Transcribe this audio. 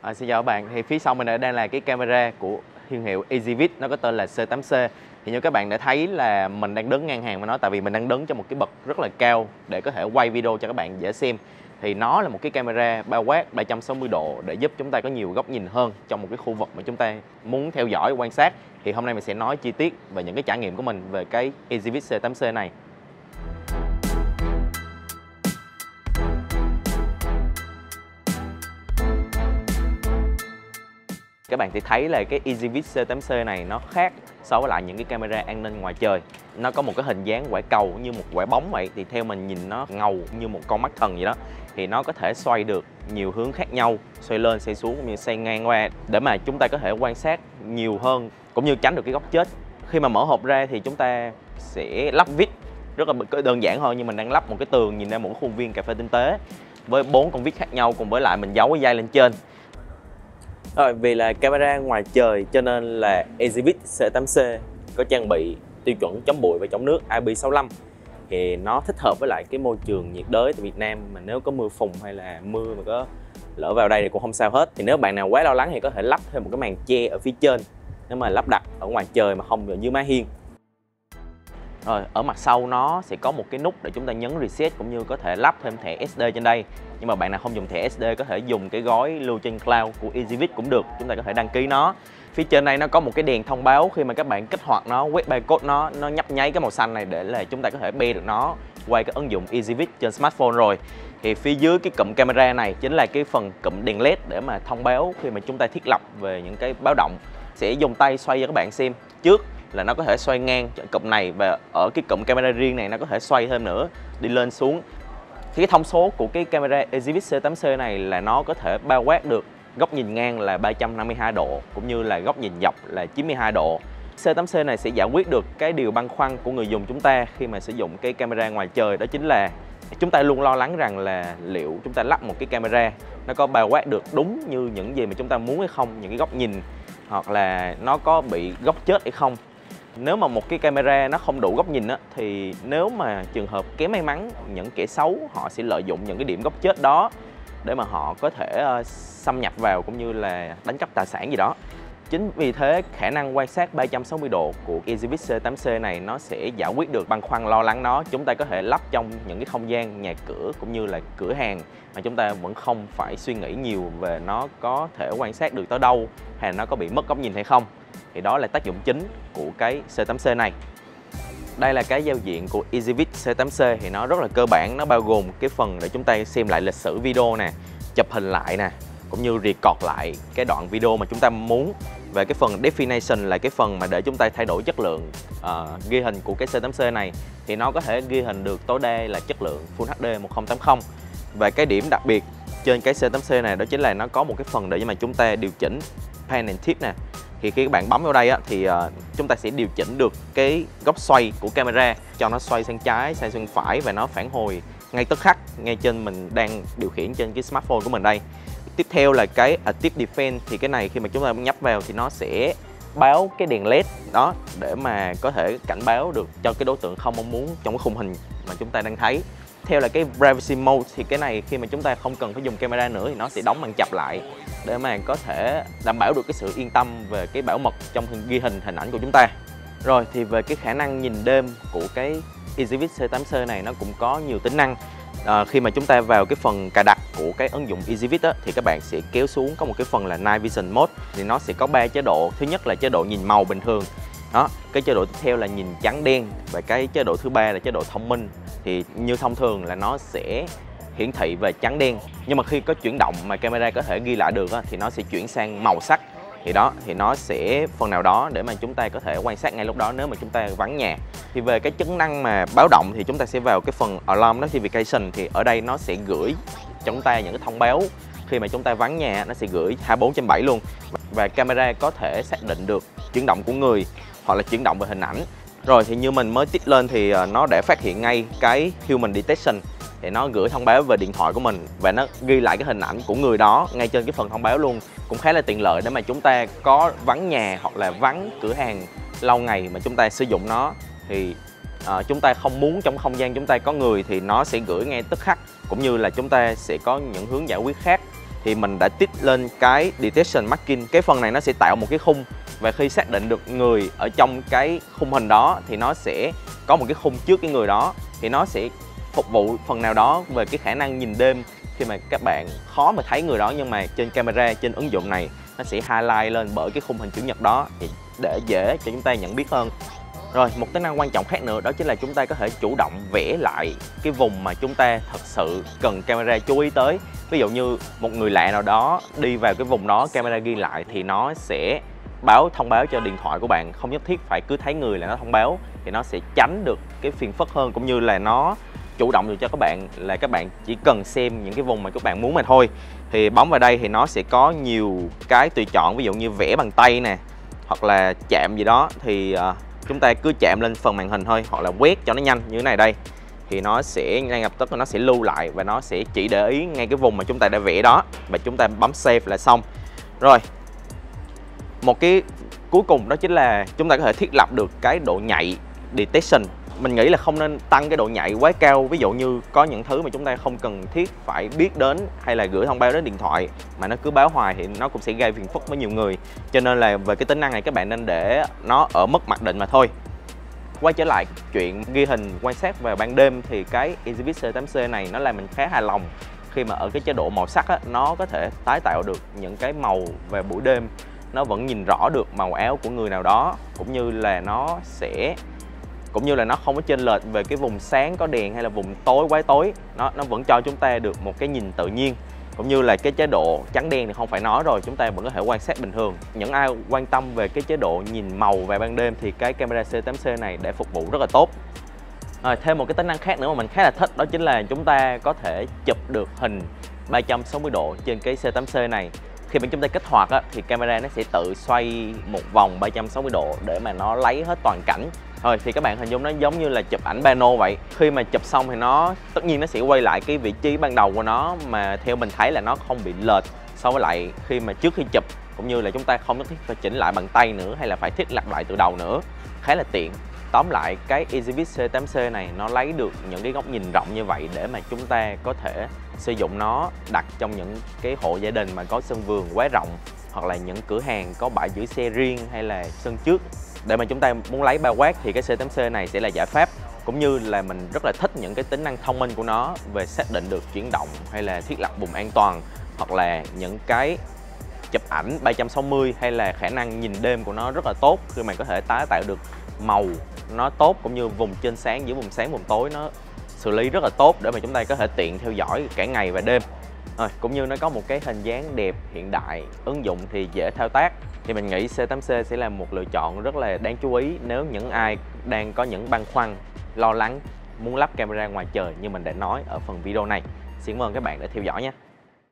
À, xin chào các bạn, thì phía sau mình ở đây là cái camera của thương hiệu EasyVid, nó có tên là C8C. Thì như các bạn đã thấy là mình đang đứng ngang hàng với nó tại vì mình đang đứng trong một cái bậc rất là cao để có thể quay video cho các bạn dễ xem. Thì nó là một cái camera bao quát 360 độ để giúp chúng ta có nhiều góc nhìn hơn trong một cái khu vực mà chúng ta muốn theo dõi quan sát. Thì hôm nay mình sẽ nói chi tiết về những cái trải nghiệm của mình về cái EasyVid C8C này. Các bạn sẽ thấy là cái EasyVid C8C này nó khác so với lại những cái camera an ninh ngoài trời. Nó có một cái hình dáng quả cầu như một quả bóng vậy, thì theo mình nhìn nó ngầu như một con mắt thần vậy đó. Thì nó có thể xoay được nhiều hướng khác nhau, xoay lên, xoay xuống, cũng như xoay ngang qua, để mà chúng ta có thể quan sát nhiều hơn, cũng như tránh được cái góc chết. Khi mà mở hộp ra thì chúng ta sẽ lắp vít, rất là đơn giản thôi, nhưng mình đang lắp một cái tường nhìn ra một cái khuôn viên cà phê tinh tế, với bốn con vít khác nhau cùng với lại mình giấu cái dây lên trên rồi, vì là camera ngoài trời cho nên là EasyVid C8C có trang bị tiêu chuẩn chống bụi và chống nước IP65 thì nó thích hợp với lại cái môi trường nhiệt đới tại Việt Nam mà nếu có mưa phùn hay là mưa mà có lỡ vào đây thì cũng không sao hết. Thì nếu bạn nào quá lo lắng thì có thể lắp thêm một cái màn che ở phía trên. Nếu mà lắp đặt ở ngoài trời mà không ở dưới mái hiên rồi, ở mặt sau nó sẽ có một cái nút để chúng ta nhấn reset cũng như có thể lắp thêm thẻ SD trên đây. Nhưng mà bạn nào không dùng thẻ SD có thể dùng cái gói lưu trên cloud của EasyVid cũng được, chúng ta có thể đăng ký nó. Phía trên này nó có một cái đèn thông báo khi mà các bạn kích hoạt nó, quét barcode nó nó nhấp nháy cái màu xanh này để là chúng ta có thể be được nó quay cái ứng dụng EasyVid trên smartphone rồi. Thì phía dưới cái cụm camera này chính là cái phần cụm đèn led để mà thông báo khi mà chúng ta thiết lập về những cái báo động. Sẽ dùng tay xoay cho các bạn xem trước là nó có thể xoay ngang cụm này và ở cái cụm camera riêng này nó có thể xoay thêm nữa, đi lên xuống. Thì cái thông số của cái camera Exhibit C8C này là nó có thể bao quát được góc nhìn ngang là 352 độ, cũng như là góc nhìn dọc là 92 độ. C8C này sẽ giải quyết được cái điều băn khoăn của người dùng chúng ta khi mà sử dụng cái camera ngoài trời, đó chính là chúng ta luôn lo lắng rằng là liệu chúng ta lắp một cái camera nó có bao quát được đúng như những gì mà chúng ta muốn hay không, những cái góc nhìn, hoặc là nó có bị góc chết hay không nếu mà một cái camera nó không đủ góc nhìn á, thì nếu mà trường hợp kém may mắn, những kẻ xấu, họ sẽ lợi dụng những cái điểm góc chết đó để mà họ có thể ờ, xâm nhập vào cũng như là đánh cắp tài sản gì đó. Chính vì thế, khả năng quan sát 360 độ của Easyvis C8C này nó sẽ giải quyết được băn khoăn lo lắng nó. Chúng ta có thể lắp trong những cái không gian nhà cửa cũng như là cửa hàng mà chúng ta vẫn không phải suy nghĩ nhiều về nó có thể quan sát được tới đâu hay nó có bị mất góc nhìn hay không. Thì đó là tác dụng chính của cái C8C này. Đây là cái giao diện của EasyVid C8C thì nó rất là cơ bản. Nó bao gồm cái phần để chúng ta xem lại lịch sử video nè, chụp hình lại nè, cũng như record lại cái đoạn video mà chúng ta muốn về cái phần definition là cái phần mà để chúng ta thay đổi chất lượng uh, ghi hình của cái C8C này thì nó có thể ghi hình được tối đa là chất lượng Full HD 1080 và cái điểm đặc biệt trên cái C8C này đó chính là nó có một cái phần để mà chúng ta điều chỉnh pan and tip nè. Thì khi các bạn bấm vào đây á, thì uh, chúng ta sẽ điều chỉnh được cái góc xoay của camera cho nó xoay sang trái, xoay sang phải và nó phản hồi ngay tức khắc ngay trên mình đang điều khiển trên cái smartphone của mình đây tiếp theo là cái Active Defense. Thì cái này khi mà chúng ta nhấp vào thì nó sẽ báo cái đèn led đó để mà có thể cảnh báo được cho cái đối tượng không mong muốn trong cái khung hình mà chúng ta đang thấy. Theo là cái privacy mode thì cái này khi mà chúng ta không cần phải dùng camera nữa thì nó sẽ đóng bằng chập lại để mà có thể đảm bảo được cái sự yên tâm về cái bảo mật trong ghi hình hình ảnh của chúng ta. Rồi thì về cái khả năng nhìn đêm của cái EasyVid C8C này nó cũng có nhiều tính năng à, khi mà chúng ta vào cái phần cài đặt của cái ứng dụng EasyVid á, thì các bạn sẽ kéo xuống có một cái phần là Night Vision Mode. Thì nó sẽ có ba chế độ. Thứ nhất là chế độ nhìn màu bình thường. Đó cái chế độ tiếp theo là nhìn trắng đen. Và cái chế độ thứ ba là chế độ thông minh. Thì như thông thường là nó sẽ hiển thị về trắng đen. Nhưng mà khi có chuyển động mà camera có thể ghi lại được á, thì nó sẽ chuyển sang màu sắc. Thì đó thì nó sẽ phần nào đó để mà chúng ta có thể quan sát ngay lúc đó nếu mà chúng ta vắng nhà thì về cái chức năng mà báo động thì chúng ta sẽ vào cái phần alarm notification. Thì ở đây nó sẽ gửi cho chúng ta những cái thông báo. Khi mà chúng ta vắng nhà, nó sẽ gửi 24 trên 7 luôn. Và camera có thể xác định được chuyển động của người hoặc là chuyển động về hình ảnh. Rồi thì như mình mới tích lên thì ờ, nó để phát hiện ngay cái human detection. Thì nó gửi thông báo về điện thoại của mình và nó ghi lại cái hình ảnh của người đó ngay trên cái phần thông báo luôn. Cũng khá là tiện lợi để mà chúng ta có vắng nhà hoặc là vắng cửa hàng lâu ngày mà chúng ta sử dụng nó thì uh, chúng ta không muốn trong không gian chúng ta có người thì nó sẽ gửi ngay tức khắc cũng như là chúng ta sẽ có những hướng giải quyết khác. Thì mình đã tích lên cái detection marking cái phần này nó sẽ tạo một cái khung. Và khi xác định được người ở trong cái khung hình đó thì nó sẽ có một cái khung trước cái người đó thì nó sẽ phục vụ phần nào đó về cái khả năng nhìn đêm. Khi mà các bạn khó mà thấy người đó nhưng mà trên camera trên ứng dụng này nó sẽ highlight lên bởi cái khung hình chữ nhật đó thì để dễ cho chúng ta nhận biết hơn rồi một tính năng quan trọng khác nữa đó chính là chúng ta có thể chủ động vẽ lại cái vùng mà chúng ta thật sự cần camera chú ý tới. Ví dụ như một người lạ nào đó đi vào cái vùng đó camera ghi lại thì nó sẽ báo thông báo cho điện thoại của bạn. Không nhất thiết phải cứ thấy người là nó thông báo thì nó sẽ tránh được cái phiền phức hơn cũng như là nó chủ động được cho các bạn là các bạn chỉ cần xem những cái vùng mà các bạn muốn mà thôi. Thì bấm vào đây thì nó sẽ có nhiều cái tùy chọn ví dụ như vẽ bằng tay nè hoặc là chạm gì đó thì uh, chúng ta cứ chạm lên phần màn hình thôi, hoặc là quét cho nó nhanh như thế này đây. Thì nó sẽ, ngay lập tức nó sẽ lưu lại và nó sẽ chỉ để ý ngay cái vùng mà chúng ta đã vẽ đó. Và chúng ta bấm save là xong. Rồi, một cái cuối cùng đó chính là chúng ta có thể thiết lập được cái độ nhạy detection mình nghĩ là không nên tăng cái độ nhạy quá cao. Ví dụ như có những thứ mà chúng ta không cần thiết phải biết đến hay là gửi thông báo đến điện thoại mà nó cứ báo hoài thì nó cũng sẽ gây phiền phức với nhiều người. Cho nên là về cái tính năng này các bạn nên để nó ở mức mặc định mà thôi. Quay trở lại chuyện ghi hình quan sát vào ban đêm thì cái Exhibit C8C này nó làm mình khá hài lòng khi mà ở cái chế độ màu sắc á, nó có thể tái tạo được những cái màu về buổi đêm. Nó vẫn nhìn rõ được màu áo của người nào đó cũng như là nó sẽ cũng như là nó không có chênh lệch về cái vùng sáng có đèn hay là vùng tối quái tối. Nó nó vẫn cho chúng ta được một cái nhìn tự nhiên cũng như là cái chế độ trắng đen thì không phải nói rồi chúng ta vẫn có thể quan sát bình thường. Những ai quan tâm về cái chế độ nhìn màu vào ban đêm thì cái camera C8C này để phục vụ rất là tốt. À, thêm một cái tính năng khác nữa mà mình khá là thích đó chính là chúng ta có thể chụp được hình 360 độ trên cái C8C này. Khi mà chúng ta kích hoạt á, thì camera nó sẽ tự xoay một vòng 360 độ để mà nó lấy hết toàn cảnh rồi thì các bạn hình dung nó giống như là chụp ảnh pano vậy. Khi mà chụp xong thì nó, tất nhiên nó sẽ quay lại cái vị trí ban đầu của nó, mà theo mình thấy là nó không bị lệch so với lại khi mà trước khi chụp, cũng như là chúng ta không nhất thiết phải chỉnh lại bằng tay nữa hay là phải thiết lập lại từ đầu nữa. Khá là tiện. Tóm lại, cái Easyvis C8C này nó lấy được những cái góc nhìn rộng như vậy để mà chúng ta có thể sử dụng nó đặt trong những cái hộ gia đình mà có sân vườn quá rộng, hoặc là những cửa hàng có bãi giữ xe riêng hay là sân trước để mà chúng ta muốn lấy bao quát thì cái C8C này sẽ là giải pháp cũng như là mình rất là thích những cái tính năng thông minh của nó về xác định được chuyển động hay là thiết lập vùng an toàn hoặc là những cái chụp ảnh 360 hay là khả năng nhìn đêm của nó rất là tốt khi mà có thể tái tạo được màu nó tốt cũng như vùng trên sáng giữa vùng sáng vùng tối nó xử lý rất là tốt để mà chúng ta có thể tiện theo dõi cả ngày và đêm. À, cũng như nó có một cái hình dáng đẹp hiện đại ứng dụng thì dễ thao tác thì mình nghĩ C8C sẽ là một lựa chọn rất là đáng chú ý nếu những ai đang có những băn khoăn, lo lắng, muốn lắp camera ngoài trời như mình đã nói ở phần video này. Xin cảm ơn các bạn đã theo dõi nhé.